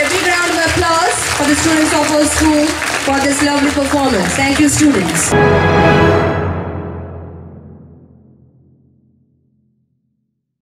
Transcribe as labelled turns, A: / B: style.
A: a big round of applause for the students of our school for this lovely performance. Thank you, students.